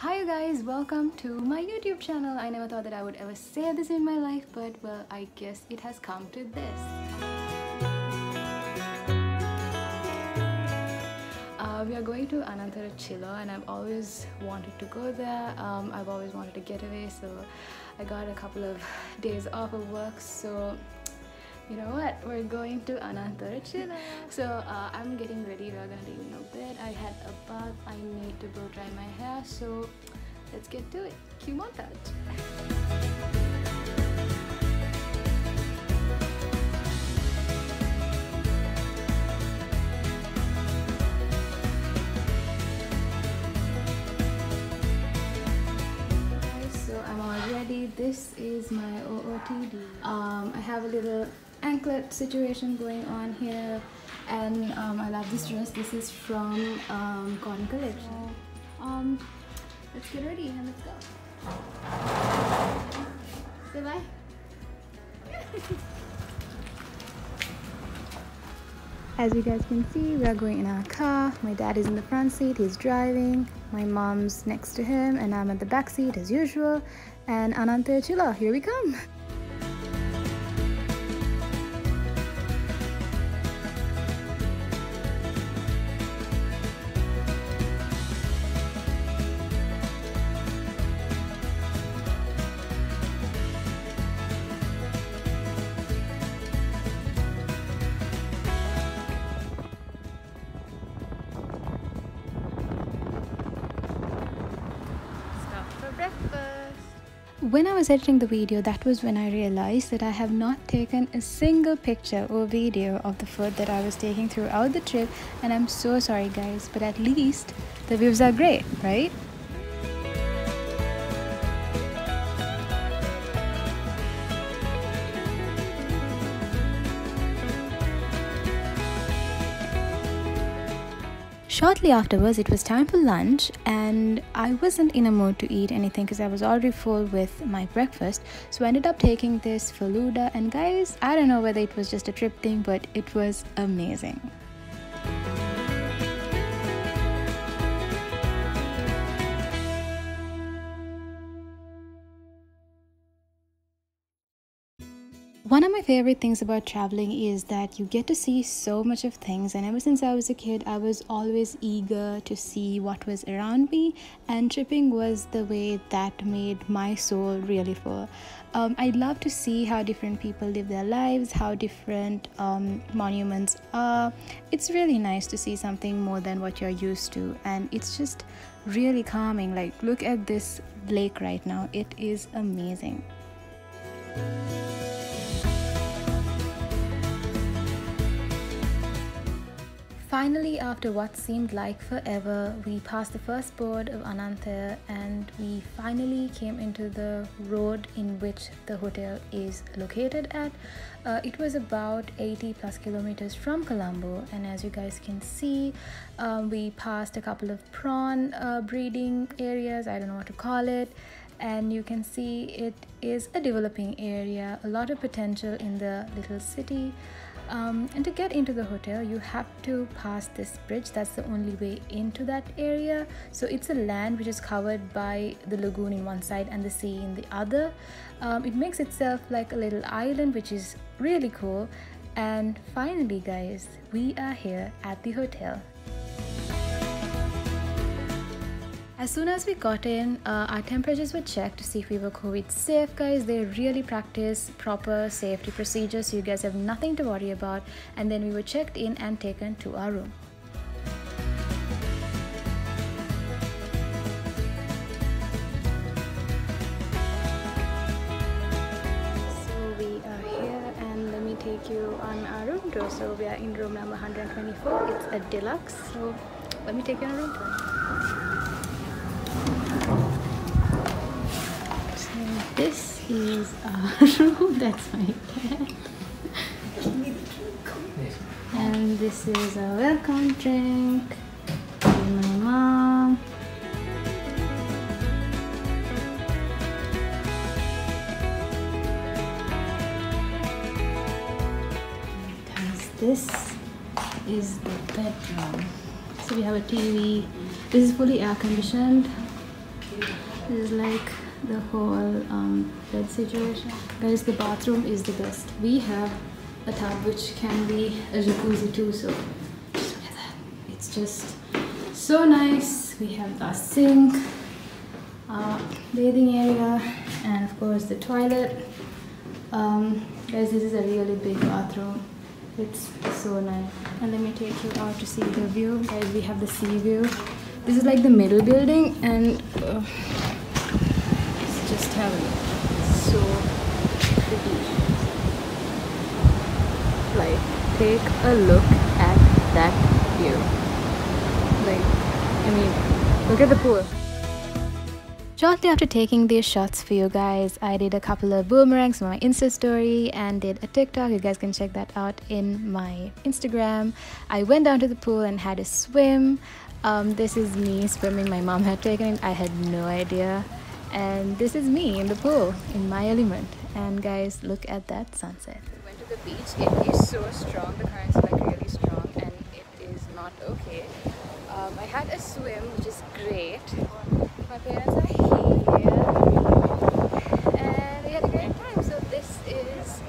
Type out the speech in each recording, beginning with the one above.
Hi you guys, welcome to my YouTube channel. I never thought that I would ever say this in my life, but well, I guess it has come to this. Uh, we are going to Anantaya Chilaw and I've always wanted to go there. Um, I've always wanted to get away, so I got a couple of days off of work. So you know what? We're going to Anantaya Chilaw so uh, I'm getting ready. We're gonna leave in a bit I had a bath. I need to blow dry my hair so let's get to it. Cue montage. So I'm all ready. This is my OOTD. Um, I have a little anklet situation going on here and um, I love this dress this is from um, Cotton Collection um, let's get ready and let's go say bye As you guys can see, we are going in our car. My dad is in the front seat, he's driving. My mom's next to him, and I'm at the back seat as usual. And Anantaya Chilaw, here we come. When I was editing the video, that was when I realized that I have not taken a single picture or video of the food that I was taking throughout the trip, and I'm so sorry, guys, but at least the views are great, right? Shortly afterwards, it was time for lunch, and I wasn't in a mood to eat anything because I was already full with my breakfast. So I ended up taking this Faluda, and guys, I don't know whether it was just a trip thing, but it was amazing. One of my favorite things about traveling is that you get to see so much of things, and ever since I was a kid, I was always eager to see what was around me, and tripping was the way that made my soul really full. Um, I'd love to see how different people live their lives, how different um, monuments are. It's really nice to see something more than what you're used to, and it's just really calming. Like, look at this lake right now, it is amazing. Finally, after what seemed like forever, we passed the first board of Anantaya and we finally came into the road in which the hotel is located at. Uh, it was about 80 plus kilometers from Colombo, and as you guys can see, um, we passed a couple of prawn uh, breeding areas. I don't know what to call it and you can see it is a developing area a lot of potential in the little city um, and to get into the hotel you have to pass this bridge. That's the only way into that area. So it's a land which is covered by the lagoon in one side and the sea in the other. Um, it makes itself like a little island which is really cool. And finally guys we are here at the hotel As soon as we got in, uh, our temperatures were checked to see if we were COVID safe, guys. They really practice proper safety procedures, so you guys have nothing to worry about. And then we were checked in and taken to our room. So we are here, and let me take you on our room tour. So we are in room number 124. It's a deluxe. So let me take you on a room tour. Is uh, our room. That's my cat. and this is a welcome drink for my mom. This is the bedroom. So we have a TV. This is fully air conditioned this is like the whole um, bed situation. Guys the bathroom is the best. We have a tub which can be a jacuzzi too so just look at that. It's just so nice. We have the sink uh, bathing area and of course the toilet. Um, guys this is a really big bathroom. It's so nice. And let me take you out to see the view. Guys we have the sea view. This is like the middle building and uh, just have so pretty like take a look at that view like i mean look at the pool Shortly after taking these shots for you guys, I did a couple of boomerangs on my Insta story and did a TikTok. You guys can check that out in my Instagram. I went down to the pool and had a swim. Um, this is me swimming. My mom had taken it. I had no idea. And this is me in the pool in my element. And guys, look at that sunset. We went to the beach. It is so strong. The currents are like really strong and it is not okay. Um, I had a swim, which is great. My parents are here and we had a great time so this is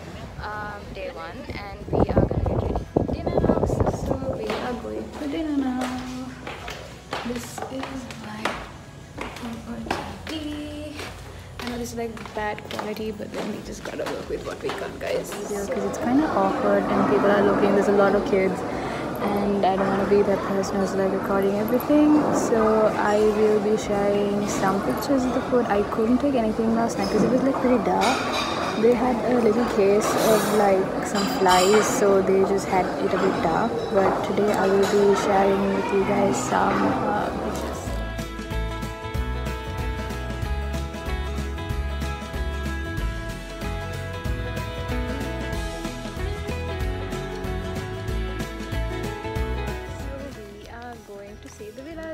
like bad quality but then we just gotta work with what we got guys. Because it's kind of awkward and people are looking there's a lot of kids and I don't want to be that person who's like recording everything so I will be sharing some pictures of the food. I couldn't take anything last night because it was like pretty dark. They had a little case of like some flies so they just had it a bit dark but today I will be sharing with you guys some uh,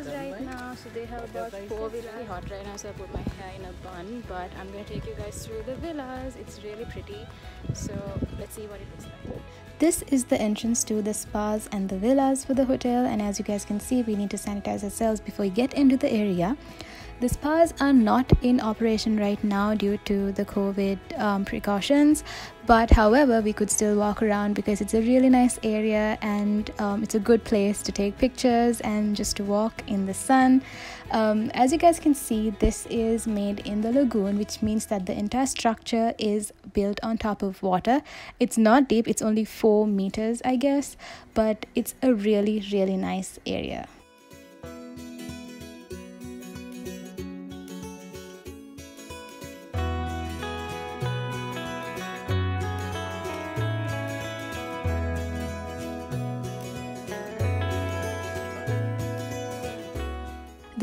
about four villas. It's really hot right now, so I put my hair in a bun. But I'm gonna take you guys through the villas. It's really pretty. So let's see what it looks like. This is the entrance to the spas and the villas for the hotel. And as you guys can see, we need to sanitize ourselves before we get into the area. The spas are not in operation right now due to the COVID um, precautions, but however, we could still walk around because it's a really nice area and um, it's a good place to take pictures and just to walk in the sun. Um, as you guys can see, this is made in the lagoon, which means that the entire structure is built on top of water. It's not deep, it's only four meters, I guess, but it's a really, really nice area.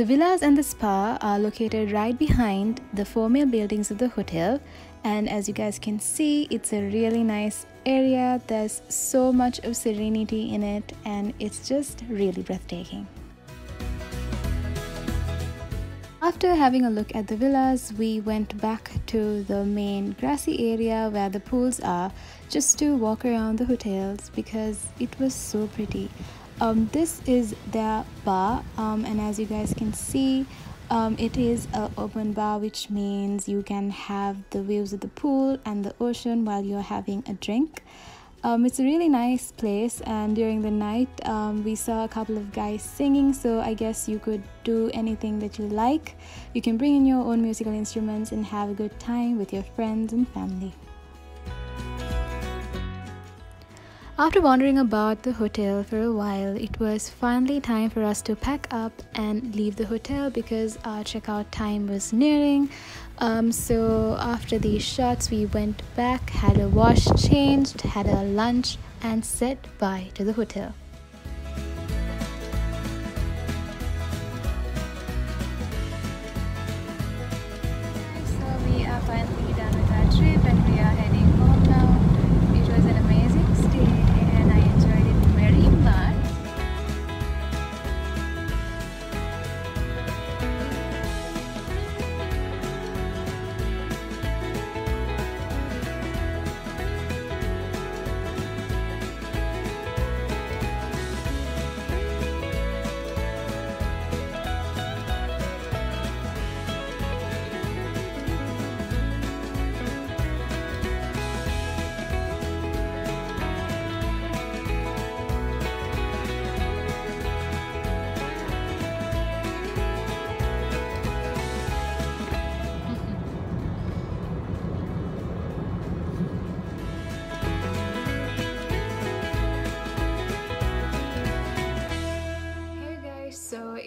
The villas and the spa are located right behind the four main buildings of the hotel. And as you guys can see it's a really nice area. There's so much of serenity in it and it's just really breathtaking. After having a look at the villas we went back to the main grassy area where the pools are just to walk around the hotels because it was so pretty um, this is their bar um, and as you guys can see um, it is an open bar which means you can have the views of the pool and the ocean while you're having a drink. Um, it's a really nice place and during the night um, we saw a couple of guys singing so i guess you could do anything that you like. You can bring in your own musical instruments and have a good time with your friends and family After wandering about the hotel for a while, it was finally time for us to pack up and leave the hotel because our checkout time was nearing. Um, so after these shots, we went back, had a wash, changed, had a lunch, and said bye to the hotel.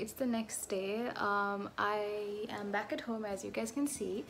It's the next day. Um, I am back at home as you guys can see.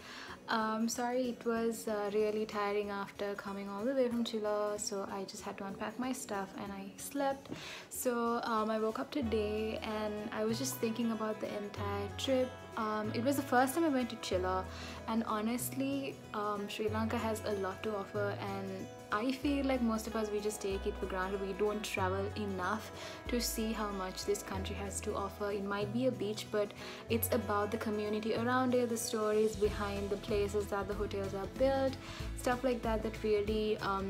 Um, sorry it was uh, really tiring after coming all the way from Chilaw so I just had to unpack my stuff and I slept. So um, I woke up today and I was just thinking about the entire trip um, it was the first time I went to Chilaw and honestly um, Sri Lanka has a lot to offer and I feel like most of us we just take it for granted. We don't travel enough to see how much this country has to offer. It might be a beach but it's about the community around it the stories behind the places that the hotels are built stuff like that that really um,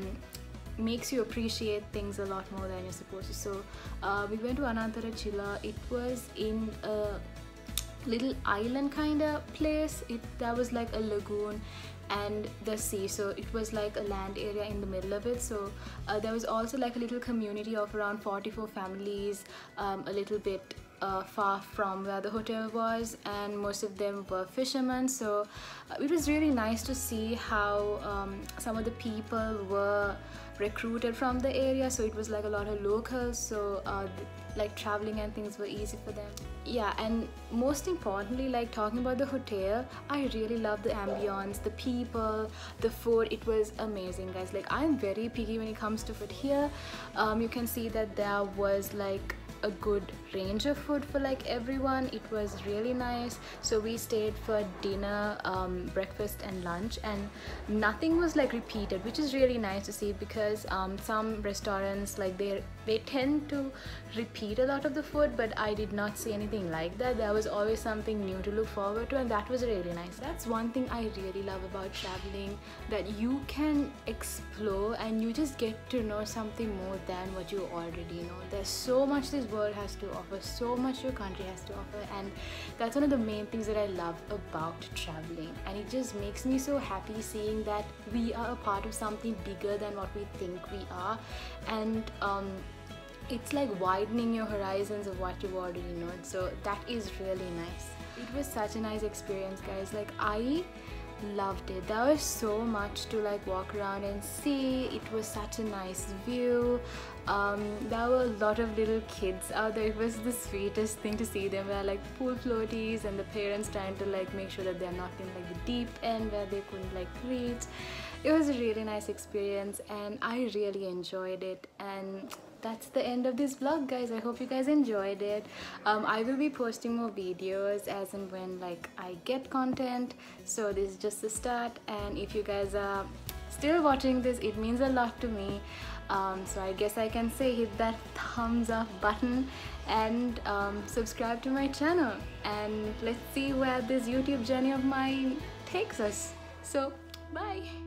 makes you appreciate things a lot more than you're supposed to. So uh, we went to Anantaya Chilaw it was in a little island kind of place. It that was like a lagoon and the sea. So it was like a land area in the middle of it. So uh, there was also like a little community of around 44 families um, a little bit uh, far from where the hotel was and most of them were fishermen. So uh, it was really nice to see how um, some of the people were recruited from the area. So it was like a lot of locals. So uh, like traveling and things were easy for them. Yeah and most importantly like talking about the hotel i really love the ambience the people the food. It was amazing guys. Like i'm very picky when it comes to food here. Um, you can see that there was like a good range of food for like everyone. It was really nice. So we stayed for dinner um, breakfast and lunch and nothing was like repeated which is really nice to see because um, some restaurants like they they tend to repeat a lot of the food but I did not see anything like that. There was always something new to look forward to and that was really nice. That's one thing I really love about traveling that you can explore and you just get to know something more than what you already know. There's so much this world has to offer so much your country has to offer and that's one of the main things that I love about traveling. And it just makes me so happy seeing that we are a part of something bigger than what we think we are. And um, it's like widening your horizons of what you've already know so that is really nice. It was such a nice experience guys. Like I loved it. There was so much to like walk around and see. It was such a nice view. Um, there were a lot of little kids out there. It was the sweetest thing to see them. Were like pool floaties and the parents trying to like make sure that they're not in like the deep end where they couldn't like reach. It was a really nice experience and I really enjoyed it. And that's the end of this vlog guys. I hope you guys enjoyed it. Um, i will be posting more videos as and when like i get content. So this is just the start. And if you guys are still watching this it means a lot to me. Um, so I guess I can say hit that thumbs up button and um, subscribe to my channel. And let's see where this YouTube journey of mine takes us. So bye